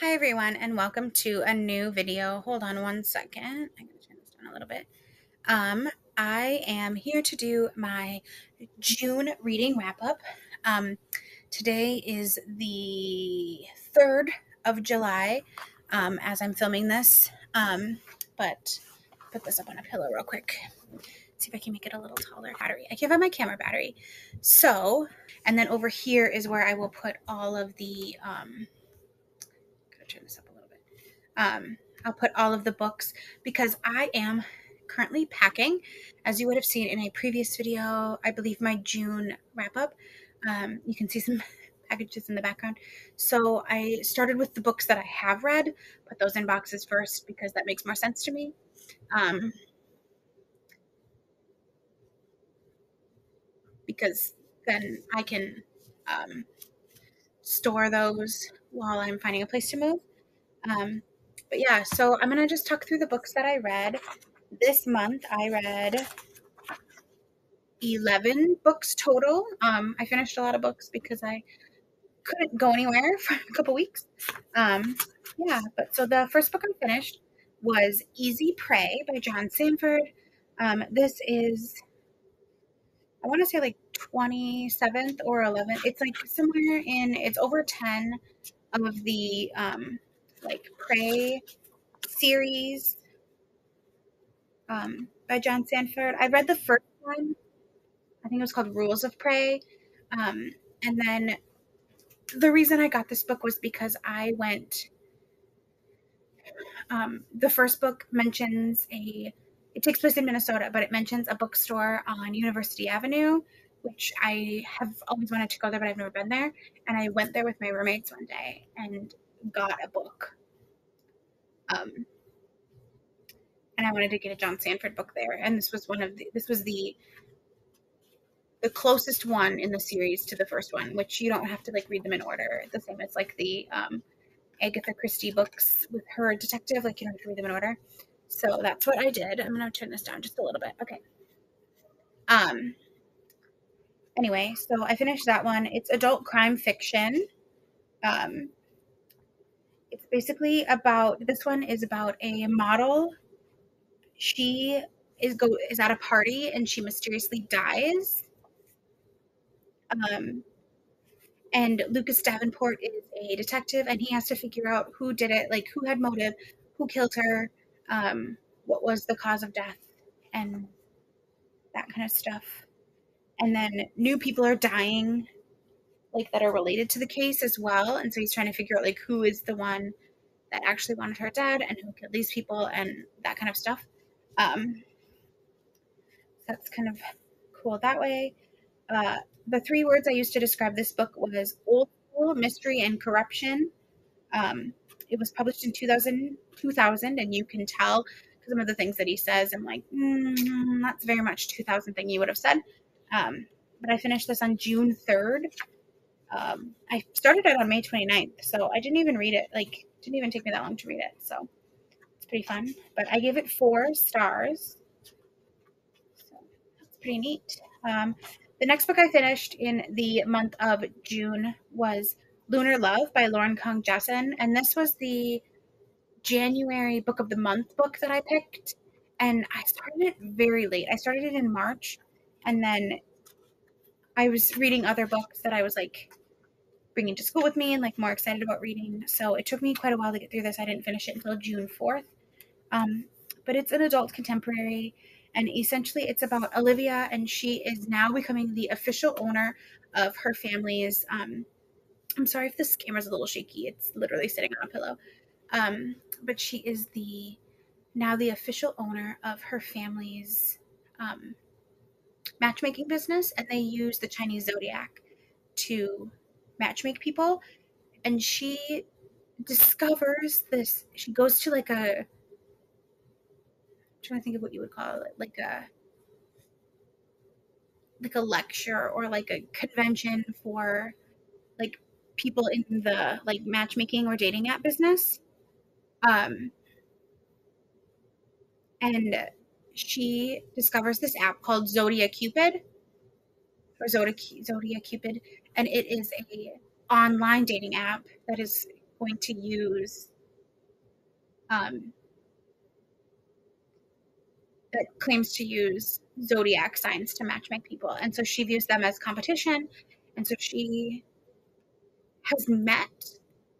Hi everyone and welcome to a new video. Hold on one second. I'm going to turn this down a little bit. Um, I am here to do my June reading wrap up. Um, today is the 3rd of July um, as I'm filming this. Um, but put this up on a pillow real quick. See if I can make it a little taller. Battery. I can't find my camera battery. So, and then over here is where I will put all of the um, turn this up a little bit. Um, I'll put all of the books because I am currently packing. As you would have seen in a previous video, I believe my June wrap up. Um, you can see some packages in the background. So I started with the books that I have read, put those in boxes first because that makes more sense to me. Um, because then I can um, store those while I'm finding a place to move. Um, but yeah, so I'm going to just talk through the books that I read. This month I read 11 books total. Um, I finished a lot of books because I couldn't go anywhere for a couple weeks. Um, yeah, but so the first book I finished was Easy Prey by John Sandford. Um, this is, I want to say like 27th or 11th. It's like somewhere in, it's over 10 of the um, like Prey series um, by John Sandford. I read the first one. I think it was called Rules of Prey. Um, and then the reason I got this book was because I went. Um, the first book mentions a. It takes place in Minnesota, but it mentions a bookstore on University Avenue, which I have always wanted to go there, but I've never been there. And I went there with my roommates one day, and got a book. Um, and I wanted to get a John Sandford book there, and this was one of the, this was the the closest one in the series to the first one, which you don't have to like read them in order. The same as like the um, Agatha Christie books with her detective, like you don't have to read them in order. So that's what I did. I'm gonna turn this down just a little bit. Okay. Um. Anyway, so I finished that one. It's adult crime fiction. Um, it's basically about this one is about a model. She is go is at a party and she mysteriously dies. Um, and Lucas Davenport is a detective and he has to figure out who did it, like who had motive, who killed her, um, what was the cause of death, and that kind of stuff. And then new people are dying like that are related to the case as well. And so he's trying to figure out like who is the one that actually wanted her dead and who killed these people and that kind of stuff. Um, that's kind of cool that way. Uh, the three words I used to describe this book was old school, mystery, and corruption. Um, it was published in 2000, 2000 and you can tell some of the things that he says. I'm like, mm, that's very much 2000 thing you would have said. Um, but I finished this on June 3rd um, I started it on May 29th, so I didn't even read it. Like, didn't even take me that long to read it. So it's pretty fun. But I gave it four stars. So that's pretty neat. Um, the next book I finished in the month of June was Lunar Love by Lauren Kung Jessen. And this was the January book of the month book that I picked. And I started it very late. I started it in March. And then I was reading other books that I was like bringing to school with me and like more excited about reading. So it took me quite a while to get through this. I didn't finish it until June 4th. Um, but it's an adult contemporary and essentially it's about Olivia and she is now becoming the official owner of her family's um, I'm sorry if this camera's a little shaky. It's literally sitting on a pillow. Um, but she is the now the official owner of her family's um, matchmaking business and they use the Chinese zodiac to matchmake people and she discovers this she goes to like a I'm trying to think of what you would call it like a like a lecture or like a convention for like people in the like matchmaking or dating app business. Um and she discovers this app called Zodia Cupid or Zodia, Zodia Cupid and it is a online dating app that is going to use um, that claims to use zodiac signs to match matchmake people. And so she views them as competition. And so she has met,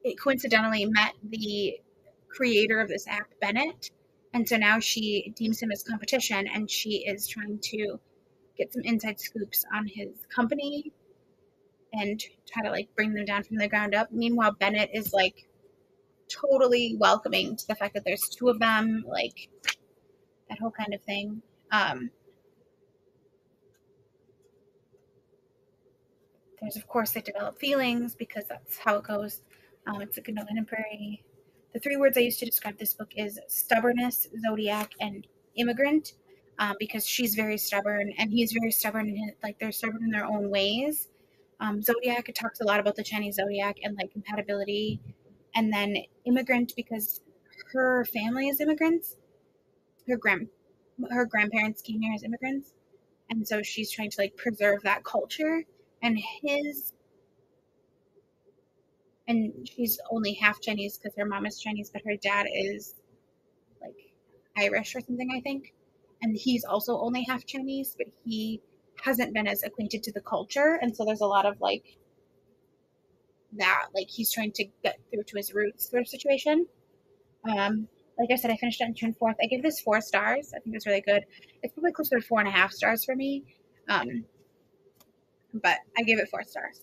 it coincidentally met the creator of this app, Bennett. And so now she deems him as competition and she is trying to get some inside scoops on his company and try to like bring them down from the ground up. Meanwhile, Bennett is like totally welcoming to the fact that there's two of them, like that whole kind of thing. Um, there's of course they develop feelings because that's how it goes. Um, it's a good contemporary. The three words I used to describe this book is stubbornness, zodiac, and immigrant. Um, because she's very stubborn and he's very stubborn and like they're stubborn in their own ways. Um, zodiac it talks a lot about the Chinese zodiac and like compatibility, and then immigrant because her family is immigrants. Her grand her grandparents came here as immigrants, and so she's trying to like preserve that culture and his and she's only half Chinese because her mom is Chinese, but her dad is like Irish or something, I think. And he's also only half Chinese, but he hasn't been as acquainted to the culture. And so there's a lot of like that, like he's trying to get through to his roots sort of situation. Um, like I said, I finished it on June 4th. I give this four stars. I think it's really good. It's probably closer to four and a half stars for me. Um, but I gave it four stars.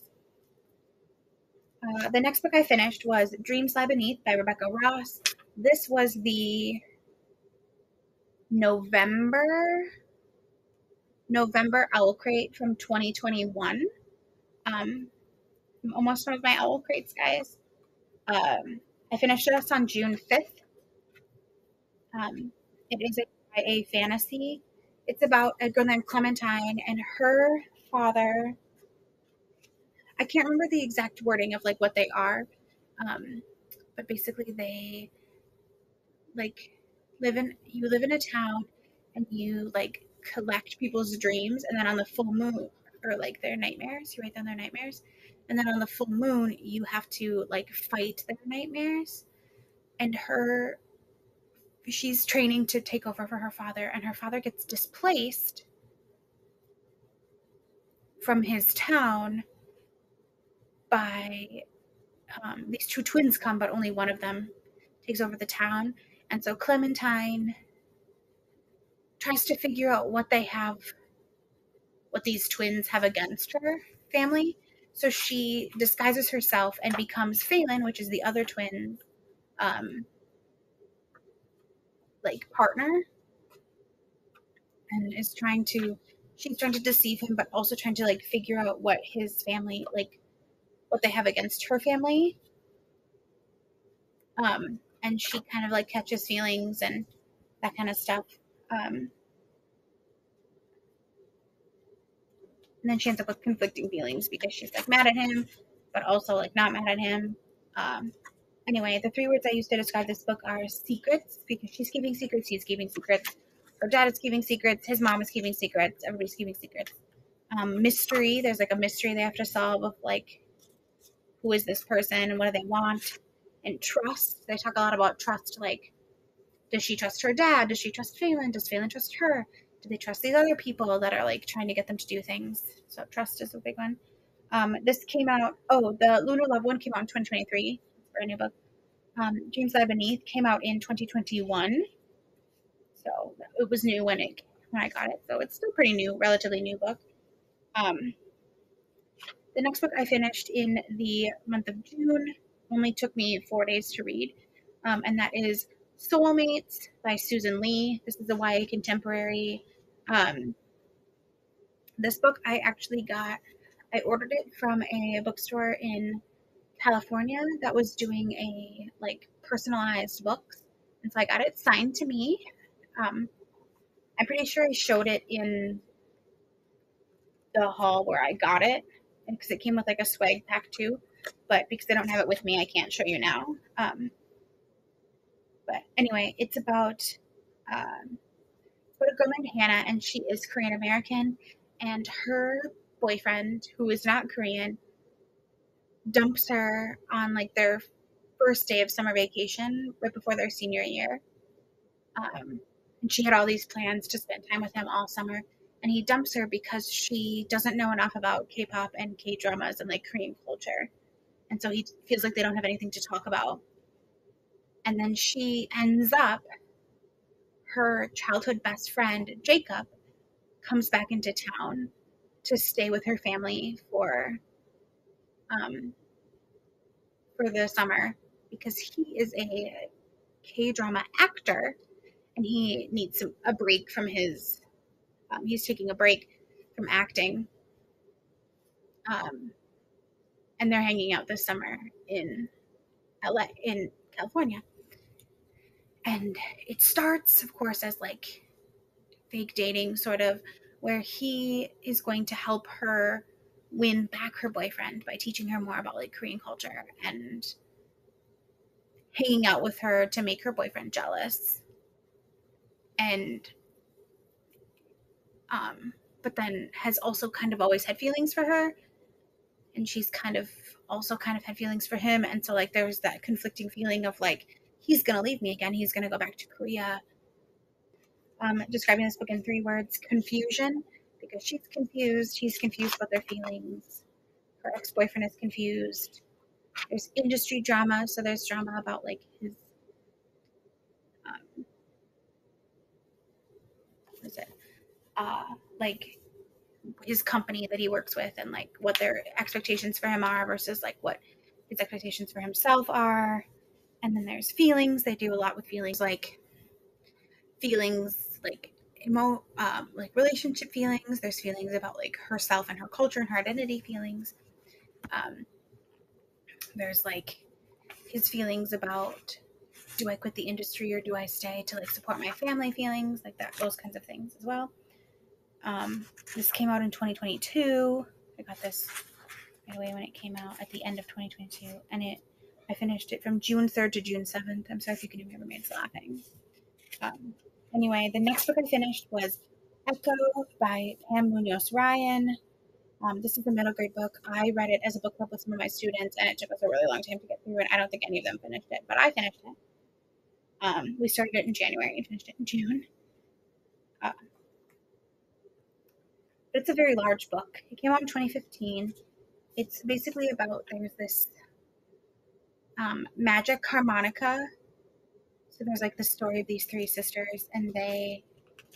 Uh, the next book I finished was Dreams Lie Beneath by Rebecca Ross. This was the November November Owl Crate from 2021. Um, I'm almost done with my Owl Crates, guys. Um, I finished this on June 5th. Um, it is a, a fantasy. It's about a girl named Clementine and her father. I can't remember the exact wording of like what they are, um, but basically they like live in you live in a town and you like collect people's dreams and then on the full moon or like their nightmares you write down their nightmares and then on the full moon you have to like fight their nightmares and her she's training to take over for her father and her father gets displaced from his town by um, these two twins come but only one of them takes over the town and so clementine tries to figure out what they have what these twins have against her family. So she disguises herself and becomes Phelan, which is the other twin um, like partner. And is trying to she's trying to deceive him but also trying to like figure out what his family like what they have against her family. Um and she kind of like catches feelings and that kind of stuff um and then she ends up with conflicting feelings because she's like mad at him but also like not mad at him um Anyway, the three words I use to describe this book are secrets, because she's keeping secrets, he's keeping secrets. Her dad is keeping secrets, his mom is keeping secrets, everybody's keeping secrets. Um, mystery, there's like a mystery they have to solve of like, who is this person and what do they want? And trust, they talk a lot about trust, like, does she trust her dad? Does she trust Phelan? Does Phelan trust her? Do they trust these other people that are like trying to get them to do things? So trust is a big one. Um, this came out. Oh, the Lunar Love one came out in 2023 for a new book. Um, Lie Beneath came out in 2021, so it was new when it when I got it. So it's still pretty new, relatively new book. Um, the next book I finished in the month of June only took me four days to read, um, and that is Soulmates by Susan Lee. This is a YA contemporary. Um, this book I actually got. I ordered it from a bookstore in California that was doing a like personalized books, and so I got it signed to me. Um, I'm pretty sure I showed it in the hall where I got it because it came with like a swag pack too. But because I don't have it with me, I can't show you now. Um, but anyway, it's about um, a girl named Hannah, and she is Korean American, and her boyfriend, who is not Korean, dumps her on like their first day of summer vacation, right before their senior year. Um, and she had all these plans to spend time with him all summer. And he dumps her because she doesn't know enough about K pop and K dramas and like Korean culture. And so he feels like they don't have anything to talk about. And then she ends up, her childhood best friend, Jacob, comes back into town to stay with her family for um, for the summer because he is a K drama actor and he needs a break from his. Um, he's taking a break from acting. Um, and they're hanging out this summer in LA, in California. And it starts, of course, as like fake dating, sort of, where he is going to help her win back her boyfriend by teaching her more about like Korean culture and hanging out with her to make her boyfriend jealous. And um but then has also kind of always had feelings for her and she's kind of also kind of had feelings for him and so like there was that conflicting feeling of like he's gonna leave me again. He's gonna go back to korea. Um, describing this book in three words confusion because she's confused. He's confused about their feelings. Her ex-boyfriend is confused. There's industry drama so there's drama about like his um, what is it? Uh like his company that he works with and like what their expectations for him are versus like what his expectations for himself are. And then there's feelings. They do a lot with feelings like feelings like emo um, like relationship feelings. There's feelings about like herself and her culture and her identity feelings. Um, there's like his feelings about do I quit the industry or do I stay to like support my family feelings like that those kinds of things as well. Um, this came out in 2022. I got this right away when it came out at the end of 2022, and it I finished it from June 3rd to June 7th. I'm sorry if you can hear me laughing. Um, anyway, the next book I finished was Echo by Pam Munoz Ryan. Um, this is a middle grade book. I read it as a book club with some of my students, and it took us a really long time to get through it. I don't think any of them finished it, but I finished it. Um, we started it in January and finished it in June. Uh, it's a very large book. It came out in 2015. It's basically about there's this um, magic harmonica. So there's like the story of these three sisters, and they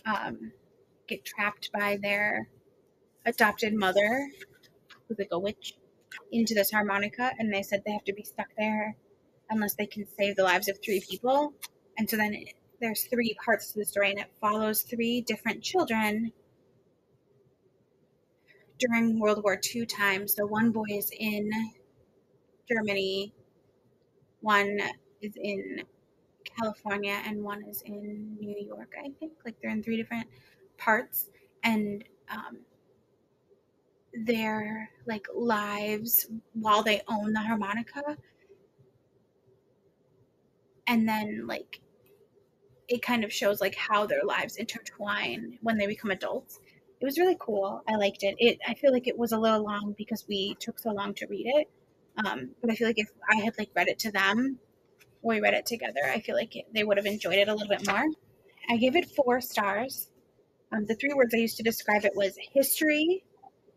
um, get trapped by their adopted mother, who's like a witch, into this harmonica, and they said they have to be stuck there unless they can save the lives of three people. And so then it, there's three parts to the story, and it follows three different children during World War II time. So one boy is in Germany, one is in California, and one is in New York, I think. Like they're in three different parts. And um, their like lives while they own the harmonica and then like it kind of shows like how their lives intertwine when they become adults it was really cool. I liked it. It I feel like it was a little long because we took so long to read it. Um, but I feel like if I had like read it to them we read it together, I feel like they would have enjoyed it a little bit more. I gave it four stars. Um, the three words I used to describe it was history,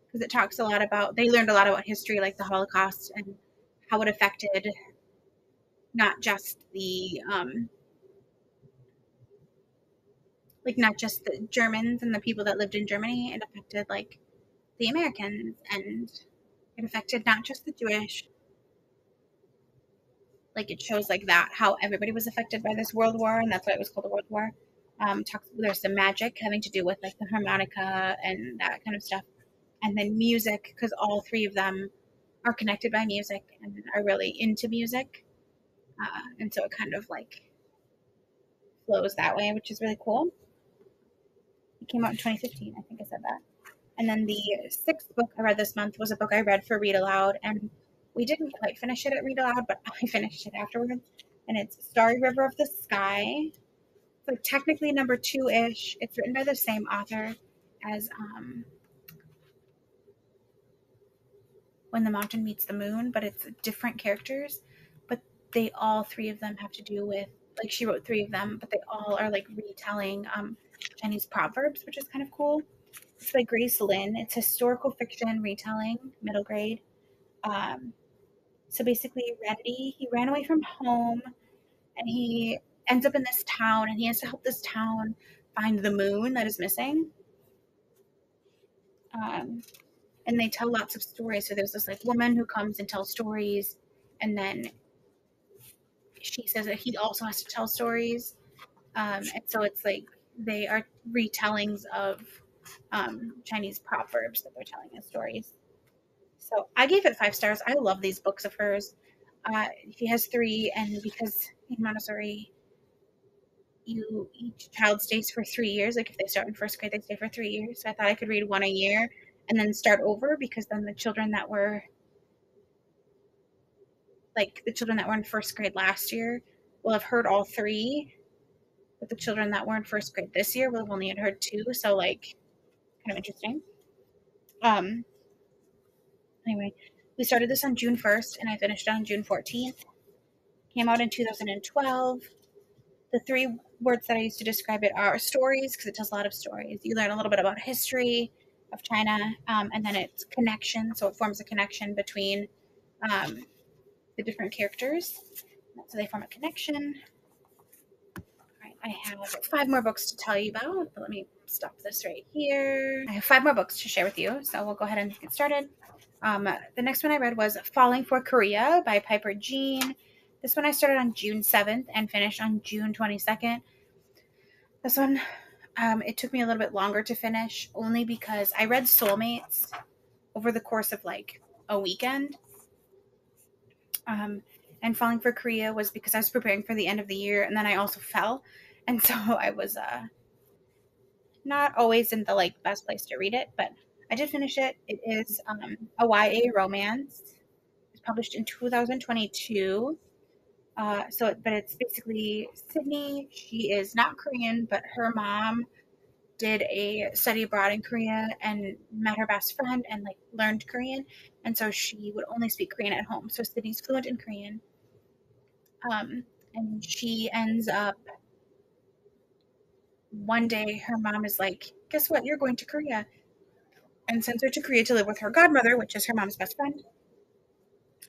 because it talks a lot about they learned a lot about history, like the Holocaust and how it affected not just the um, like not just the Germans and the people that lived in Germany. It affected like the Americans and it affected not just the Jewish. Like it shows like that how everybody was affected by this world war, and that's why it was called a world war. Um, talks there's some magic having to do with like the harmonica and that kind of stuff, and then music because all three of them are connected by music and are really into music, uh, and so it kind of like flows that way, which is really cool. It came out in 2015. I think I said that. And then the sixth book I read this month was a book I read for Read Aloud, and we didn't quite finish it at Read Aloud, but I finished it afterwards. And it's Starry River of the Sky. So technically number two ish. It's written by the same author as um, When the Mountain Meets the Moon, but it's different characters. But they all three of them have to do with like she wrote three of them, but they all are like retelling um, Chinese proverbs, which is kind of cool. It's by Grace Lin. It's historical fiction retelling, middle grade. Um, so basically, Rendi he ran away from home, and he ends up in this town, and he has to help this town find the moon that is missing. Um, and they tell lots of stories. So there's this like woman who comes and tells stories, and then she says that he also has to tell stories. Um, and so it's like they are retellings of um, Chinese proverbs that they're telling as stories. So I gave it five stars. I love these books of hers. Uh, she has three, and because in Montessori, you each child stays for three years. Like if they start in first grade, they stay for three years. So I thought I could read one a year and then start over because then the children that were like the children that were in first grade last year will have heard all three, but the children that were in first grade this year will have only had heard two. So like, kind of interesting. Um. Anyway, we started this on June first, and I finished on June fourteenth. Came out in 2012. The three words that I use to describe it are stories because it tells a lot of stories. You learn a little bit about history of China, um, and then it's connection. So it forms a connection between um, the different characters. So they form a connection. I have five more books to tell you about, but let me stop this right here. I have five more books to share with you, so we'll go ahead and get started. Um, the next one I read was Falling for Korea by Piper Jean. This one I started on June 7th and finished on June 22nd. This one, um, it took me a little bit longer to finish, only because I read Soulmates over the course of like a weekend um, and falling for Korea was because I was preparing for the end of the year, and then I also fell, and so I was uh, not always in the like best place to read it, but I did finish it. It is um, a YA romance. It's published in 2022. Uh, so, but it's basically Sydney. She is not Korean, but her mom did a study abroad in Korea and met her best friend and like learned Korean. And so she would only speak Korean at home. So Sydney's fluent in Korean. Um, and she ends up one day her mom is like, Guess what? You're going to Korea. And sends her to Korea to live with her godmother, which is her mom's best friend,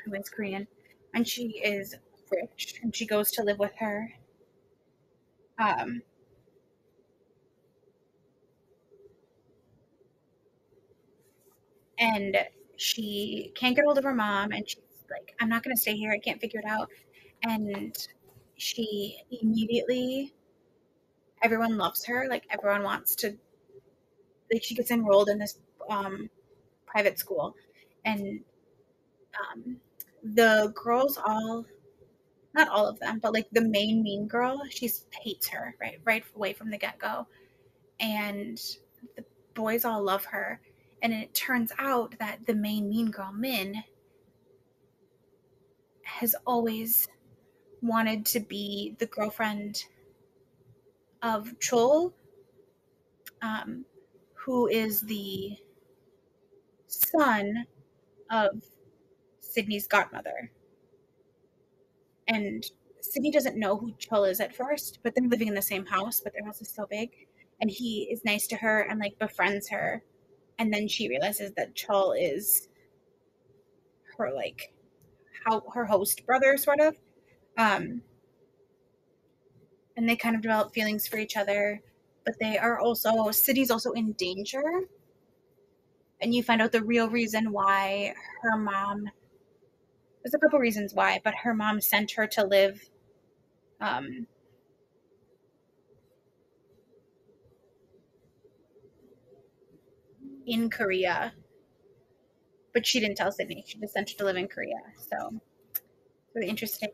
who is Korean. And she is rich and she goes to live with her. Um, and she can't get hold of her mom and she's like i'm not going to stay here i can't figure it out and she immediately everyone loves her like everyone wants to like she gets enrolled in this um private school. And um the girls all not all of them but like the main mean girl she hates her right right away from the get-go. And the boys all love her. And it turns out that the main mean girl, Min, has always wanted to be the girlfriend of Chol, um, who is the son of Sydney's godmother. And Sydney doesn't know who Chol is at first, but they're living in the same house, but their house is so big. And he is nice to her and like befriends her and then she realizes that Chul is her like how her host brother sort of um and they kind of develop feelings for each other but they are also city's also in danger and you find out the real reason why her mom there's a couple reasons why but her mom sent her to live um in Korea, but she didn't tell Sydney. She just sent her to live in Korea. So really interesting.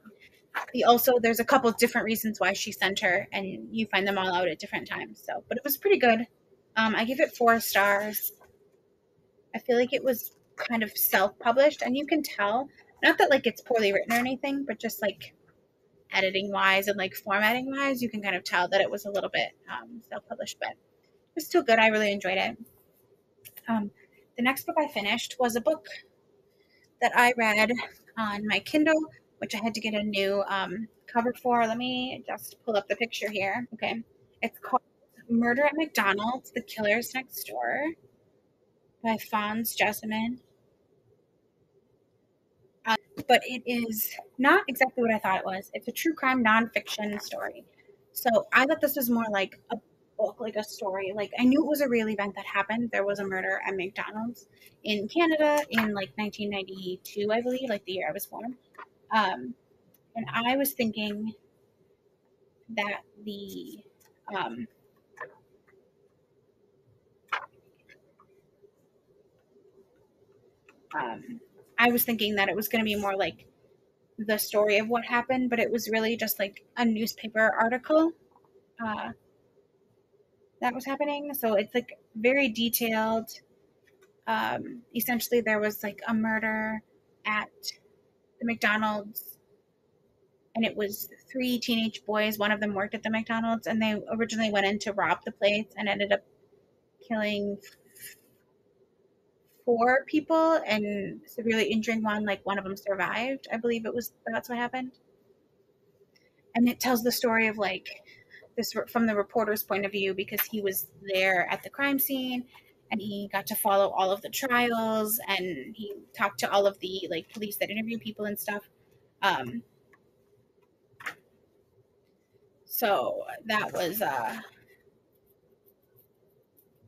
Also there's a couple different reasons why she sent her, and you find them all out at different times. So, but it was pretty good. Um, I give it four stars. I feel like it was kind of self-published, and you can tell. Not that like it's poorly written or anything, but just like editing wise and like formatting wise, you can kind of tell that it was a little bit um, self-published, but it was still good. I really enjoyed it. Um, the next book I finished was a book that I read on my Kindle which I had to get a new um, cover for. Let me just pull up the picture here. Okay. It's called Murder at McDonald's The Killers Next Door by Phonse Jessome. Uh, but it is not exactly what I thought it was. It's a true crime nonfiction story. So I thought this was more like a book, like a story. Like I knew it was a real event that happened. There was a murder at McDonald's in Canada in like 1992, I believe, like the year I was born. Um, and I was thinking that the um, um, I was thinking that it was going to be more like the story of what happened, but it was really just like a newspaper article uh, that was happening. So it's like very detailed. Um, essentially, there was like a murder at the McDonald's, and it was three teenage boys. One of them worked at the McDonald's, and they originally went in to rob the place and ended up killing four people and severely injuring one. Like one of them survived. I believe it was that's what happened. And it tells the story of like this from the reporter's point of view because he was there at the crime scene and he got to follow all of the trials and he talked to all of the like police that interview people and stuff. Um, so that was uh,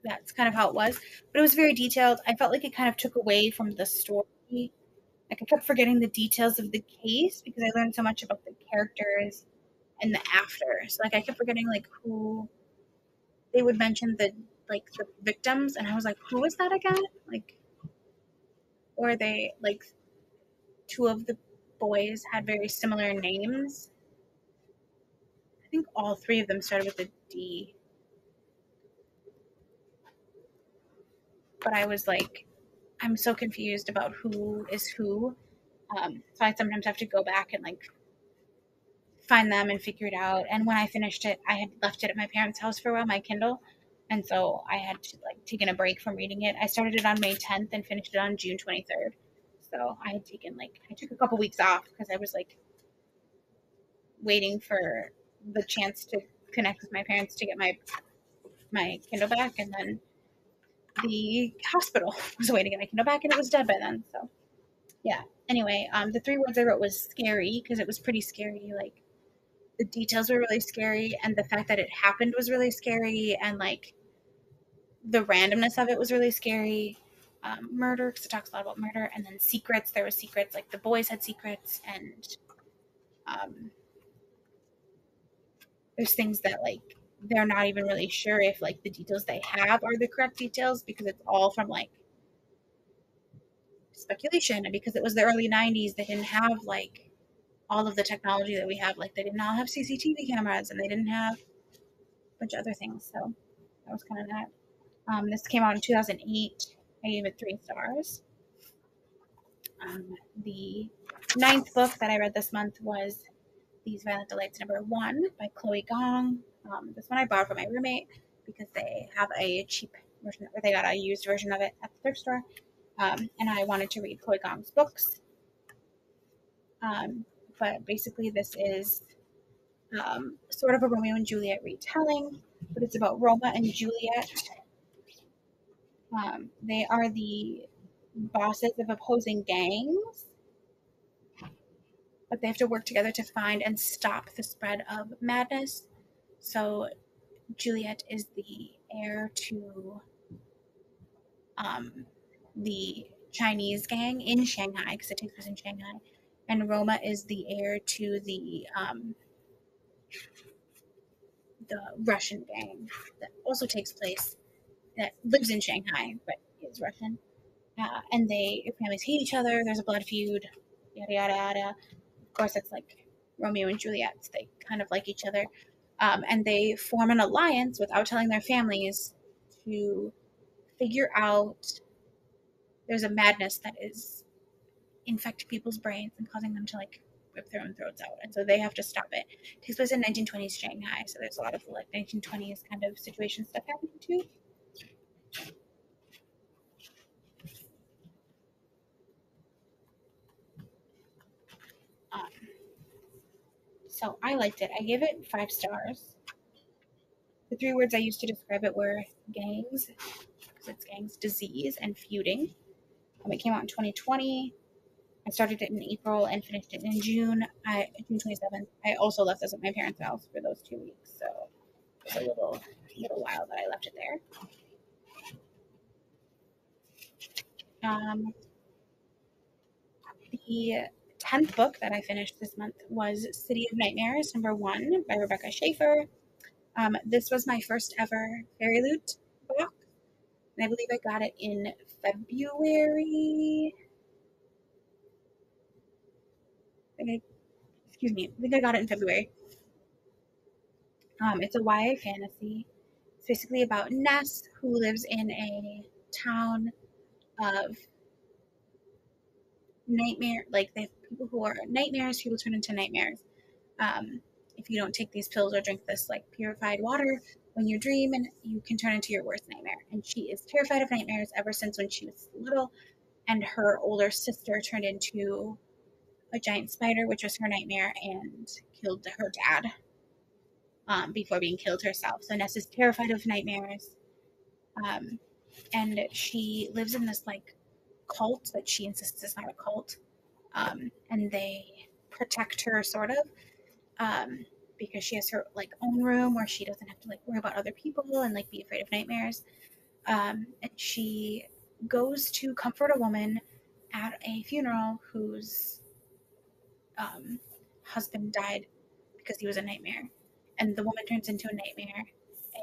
that's kind of how it was. But it was very detailed. I felt like it kind of took away from the story. Like I kept forgetting the details of the case because I learned so much about the characters and the after. So like I kept forgetting like who they would mention the like the victims and I was like, who was that again? Like or they like two of the boys had very similar names. I think all three of them started with a D. but I was like, I'm so confused about who is who. Um, so I sometimes have to go back and like find them and figure it out. And when I finished it, I had left it at my parents' house for a while, my Kindle. And so I had to, like taken a break from reading it. I started it on May 10th and finished it on June 23rd. So I had taken like I took a couple weeks off because I was like waiting for the chance to connect with my parents to get my my Kindle back, and then the hospital was waiting and I came back and it was dead by then. So yeah. Anyway, um, the three words I wrote was scary because it was pretty scary. Like the details were really scary and the fact that it happened was really scary and like the randomness of it was really scary. Um, murder because it talks a lot about murder and then secrets. There were secrets like the boys had secrets and um, there's things that like they're not even really sure if like the details they have are the correct details because it's all from like speculation and because it was the early 90s they didn't have like all of the technology that we have. Like they did not have cctv cameras and they didn't have a bunch of other things. So that was kind of that. Um, this came out in 2008 i gave it three stars. Um, the ninth book that i read this month was these violent delights number one by chloe gong. Um, this one I bought from my roommate because they have a cheap version, or they got a used version of it at the thrift store. Um, and I wanted to read Chloe Gong's books. Um, but basically, this is um, sort of a Romeo and Juliet retelling, but it's about Roma and Juliet. Um, they are the bosses of opposing gangs, but they have to work together to find and stop the spread of madness so Juliet is the heir to um, the Chinese gang in Shanghai because it takes place in Shanghai, and Roma is the heir to the um, the Russian gang that also takes place that lives in Shanghai but is Russian. Uh, and they families hate each other. There's a blood feud, yada yada yada. Of course, it's like Romeo and Juliet. They kind of like each other um, and they form an alliance without telling their families to figure out there's a madness that is infecting people's brains and causing them to like rip their own throats out and so they have to stop it. it takes place in 1920s shanghai so there's a lot of like 1920s kind of situation stuff happening too um, So I liked it. I gave it five stars. The three words I used to describe it were gangs, because it's gangs, disease, and feuding. Um, it came out in 2020. I started it in April and finished it in June. I June 27th. I also left this at my parents' house for those two weeks, so it's a little little while that I left it there. Um, the tenth book that I finished this month was City of Nightmares, number one by Rebecca Schaeffer. Um, this was my first ever Fairy Loot book, and I believe I got it in February. I, excuse me, I think I got it in February. Um, it's a YA fantasy. It's basically about Ness, who lives in a town of nightmare, like they have people who are nightmares, people turn into nightmares. Um, if you don't take these pills or drink this like purified water when you dream, and you can turn into your worst nightmare. And she is terrified of nightmares ever since when she was little, and her older sister turned into a giant spider, which was her nightmare, and killed her dad um, before being killed herself. So Ness is terrified of nightmares. Um, and she lives in this like cult that she insists is not a cult. Um, and they protect her sort of um, because she has her like own room where she doesn't have to like worry about other people and like be afraid of nightmares. Um, and she goes to comfort a woman at a funeral whose um, husband died because he was a nightmare. And the woman turns into a nightmare,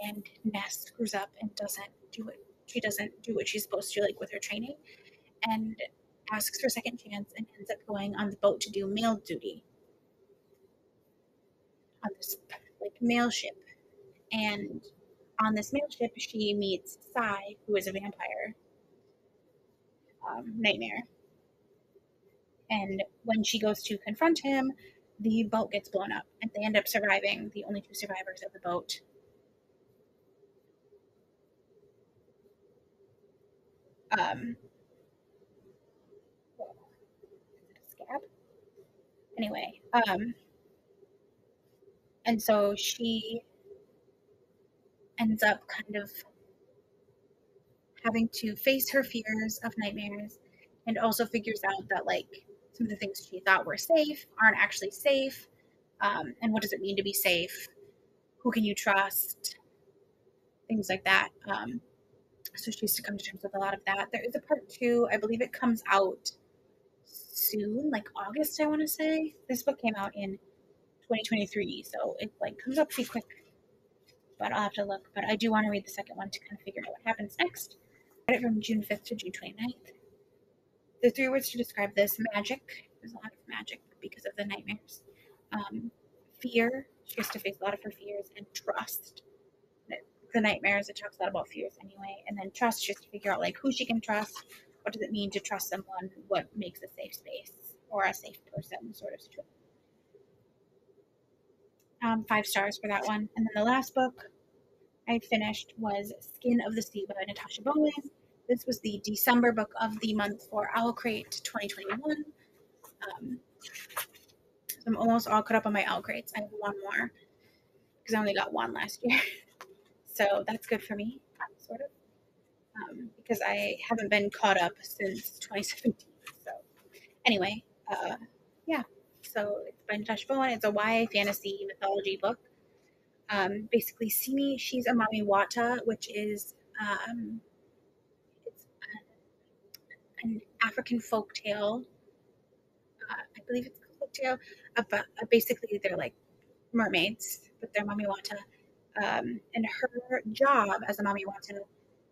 and Ness screws up and doesn't do it. She doesn't do what she's supposed to, like with her training, and asks for a second chance and ends up going on the boat to do mail duty on this like mail ship. And on this mail ship, she meets Sai, who is a vampire um, nightmare. And when she goes to confront him, the boat gets blown up, and they end up surviving, the only two survivors of the boat. Um, scab. Anyway, um, and so she ends up kind of having to face her fears of nightmares and also figures out that like some of the things she thought were safe aren't actually safe. Um, and what does it mean to be safe? Who can you trust? Things like that. Um, so she has to come to terms with a lot of that. There is a part two. I believe it comes out soon, like August, I want to say. This book came out in 2023, so it like comes up pretty quick. But I'll have to look. But I do want to read the second one to kind of figure out what happens next. Read it from June 5th to June 29th the three words to describe this magic. There's a lot of magic because of the nightmares. Um, fear. She has to face a lot of her fears and trust. The nightmares. It talks a lot about fears anyway, and then trust. She has to figure out like who she can trust. What does it mean to trust someone? What makes a safe space or a safe person, sort of situation. Um, five stars for that one. And then the last book I finished was Skin of the Sea by Natasha Bowen. This was the December book of the month for Owlcrate 2021. Um, so I'm almost all caught up on my Owlcrates. I have one more because I only got one last year. so that's good for me, sort of, um, because I haven't been caught up since 2017. So anyway, uh, yeah. So it's by Natasha Bowen. It's a YA fantasy mythology book. Um, basically, Simi, she's a Mami Wata, which is um, an African folk tale. Uh, I believe it's a folk tale about uh, basically they're like mermaids, but they're Mami Wata. Um, and her job as a Mami Wata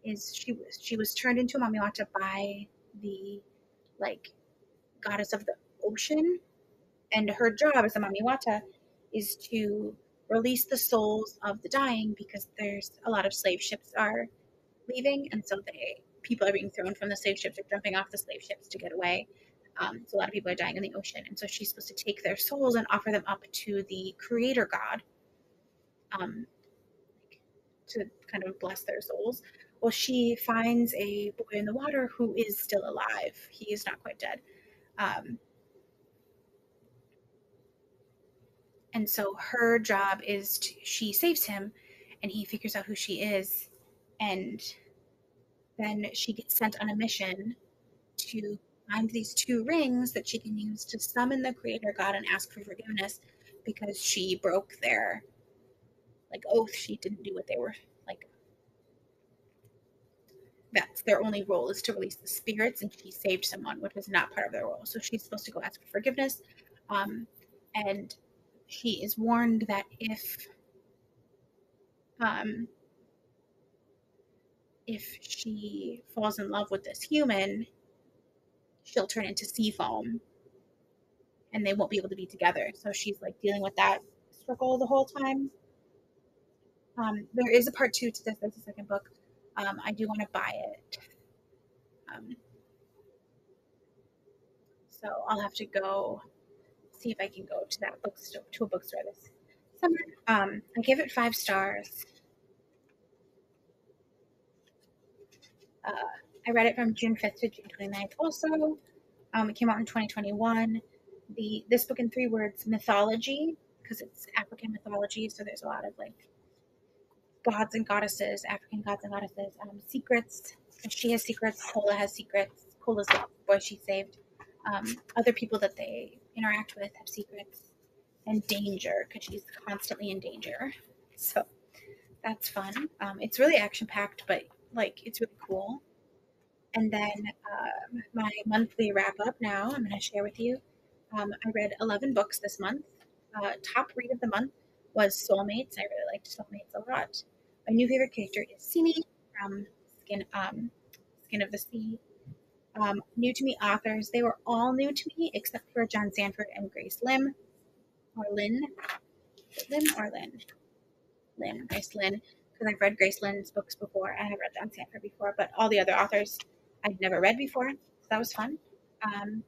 is she was she was turned into a Mami Wata by the like goddess of the ocean, and her job as a Mami Wata is to release the souls of the dying because there's a lot of slave ships are leaving, and so they people are being thrown from the slave ships or jumping off the slave ships to get away. Um, so a lot of people are dying in the ocean, and so she's supposed to take their souls and offer them up to the Creator God, um, to kind of bless their souls. Well, she finds a boy in the water who is still alive. He is not quite dead. Um, And so her job is to, she saves him and he figures out who she is. And then she gets sent on a mission to find these two rings that she can use to summon the creator god and ask for forgiveness because she broke their like oath. She didn't do what they were like. That's their only role is to release the spirits, and she saved someone, which was not part of their role. So she's supposed to go ask for forgiveness. Um, and she is warned that if um, if she falls in love with this human, she'll turn into sea foam and they won't be able to be together. So she's like dealing with that struggle the whole time. Um, there is a part two to this. There's a second book. Um, I do want to buy it. Um, so I'll have to go see if I can go to that bookstore to a bookstore this summer. Um, I give it five stars. Uh, I read it from June 5th to June 29th. Also, um, it came out in 2021. The this book in three words mythology because it's African mythology, so there's a lot of like gods and goddesses, African gods and goddesses. Um, secrets. She has secrets. Kola has secrets. Kola's the boy she saved. Um, other people that they interact with have secrets. And danger, because she's constantly in danger. So that's fun. Um, it's really action packed, but like it's really cool. And then um, my monthly wrap up now, I'm going to share with you. Um, I read 11 books this month. Uh, top read of the month was Soulmates. I really liked Soulmates a lot. My new favorite character is Simi from Skin um, Skin of the Sea. Um, new to me authors, they were all new to me except for John Sandford and Grace Lim or Lin. Lim or Lin? Lin, Grace Lin, because I've read Grace Lin's books before and I've read John Sandford before, but all the other authors I'd never read before. So that was fun. Um,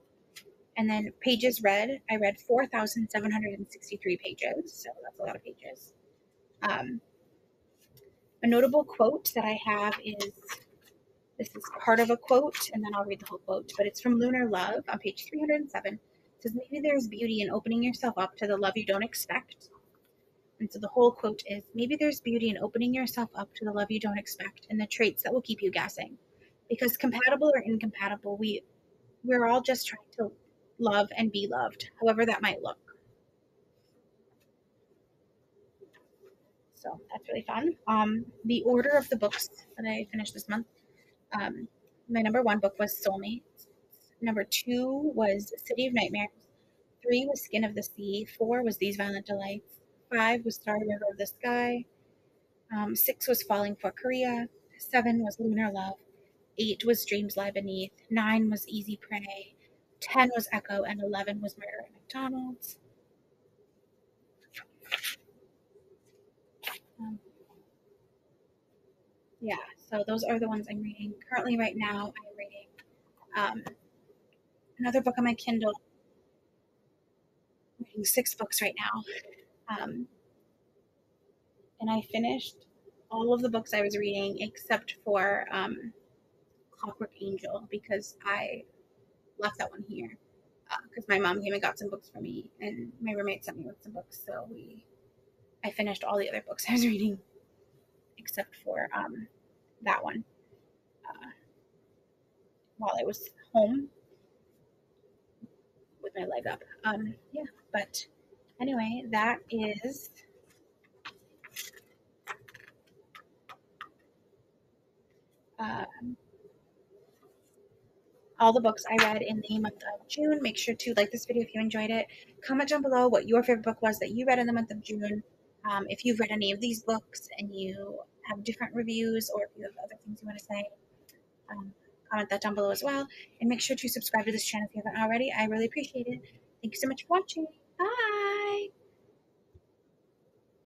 and then pages read, I read 4,763 pages, so that's a lot of pages. Um, a notable quote that I have is this is part of a quote, and then I'll read the whole quote, but it's from Lunar Love on page 307. It says, Maybe there's beauty in opening yourself up to the love you don't expect. And so the whole quote is Maybe there's beauty in opening yourself up to the love you don't expect and the traits that will keep you guessing. Because compatible or incompatible, we we're all just trying to love and be loved, however that might look. So that's really fun. Um, the order of the books that I finished this month. Um, my number one book was Soulmates. Number two was City of Nightmares. Three was Skin of the Sea. Four was These Violent Delights. Five was Star River of the Sky. Um, six was Falling for Korea. Seven was Lunar Love. Eight was Dreams Lie Beneath. Nine was Easy Prey. 10 was Echo, and 11 was Murder at McDonald's. Um, yeah, so those are the ones I'm reading. Currently, right now, I'm reading um, another book on my Kindle. I'm reading six books right now. Um, and I finished all of the books I was reading except for um, Clockwork Angel because I left that one here because uh, my mom came and got some books for me, and my roommate sent me with some books. So we, I finished all the other books I was reading, except for um, that one. Uh, while I was home with my leg up. Um, yeah, but anyway, that is. Um, all the books I read in the month of June. Make sure to like this video if you enjoyed it. Comment down below what your favorite book was that you read in the month of June. Um, if you've read any of these books and you have different reviews or if you have other things you want to say, um, comment that down below as well. And make sure to subscribe to this channel if you haven't already. I really appreciate it. Thank you so much for watching.